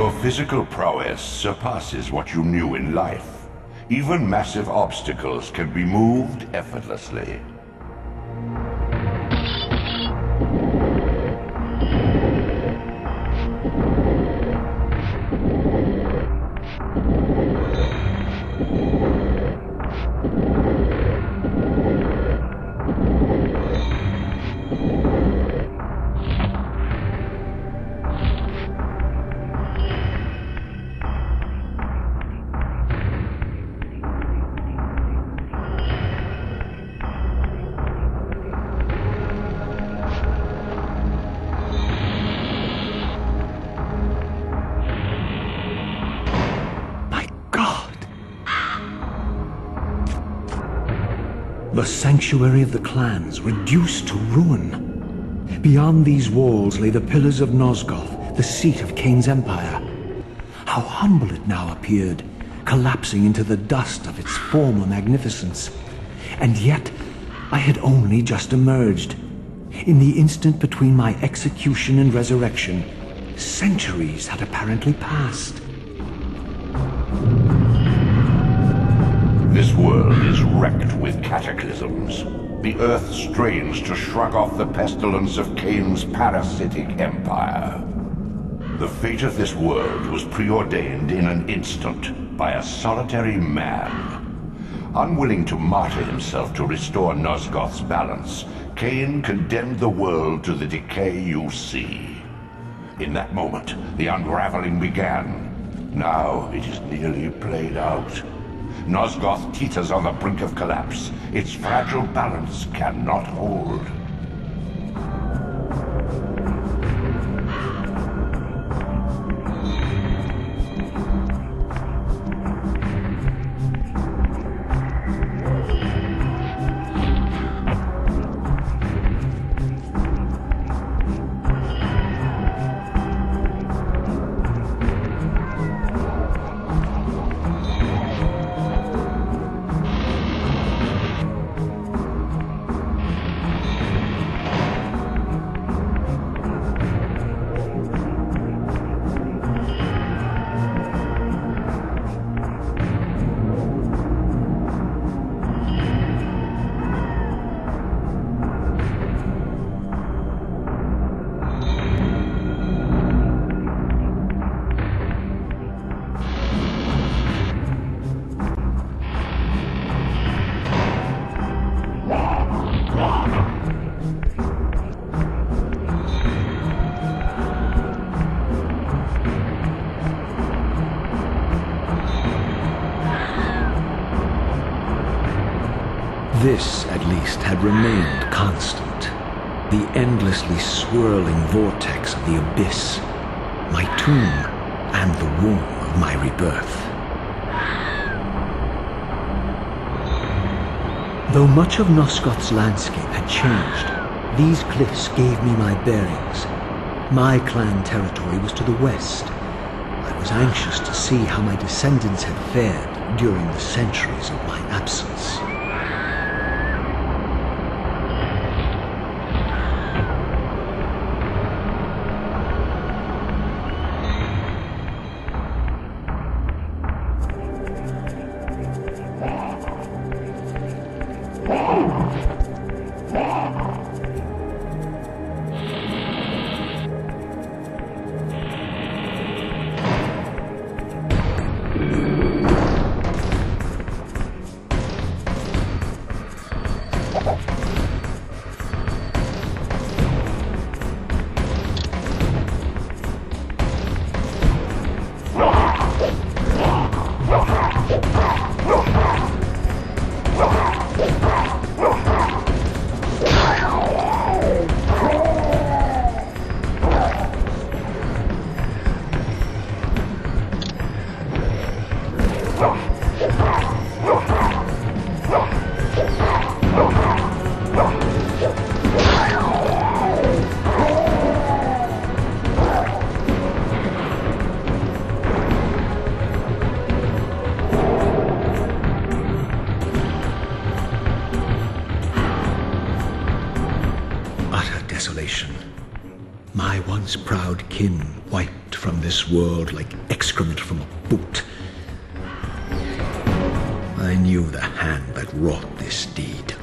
Your physical prowess surpasses what you knew in life. Even massive obstacles can be moved effortlessly. The sanctuary of the clans reduced to ruin. Beyond these walls lay the pillars of Nosgoth, the seat of Kain's empire. How humble it now appeared, collapsing into the dust of its former magnificence. And yet, I had only just emerged. In the instant between my execution and resurrection, centuries had apparently passed. This world is wrecked with cataclysms. The earth strains to shrug off the pestilence of Kain's parasitic empire. The fate of this world was preordained in an instant by a solitary man. Unwilling to martyr himself to restore Nosgoth's balance, Kain condemned the world to the decay you see. In that moment, the unraveling began. Now it is nearly played out. Nosgoth teeters on the brink of collapse. Its fragile balance cannot hold. This, at least, had remained constant. The endlessly swirling vortex of the abyss, my tomb, and the womb of my rebirth. Though much of Nosgoth's landscape had changed, these cliffs gave me my bearings. My clan territory was to the west. I was anxious to see how my descendants had fared during the centuries of my absence. Once proud kin wiped from this world like excrement from a boot. I knew the hand that wrought this deed.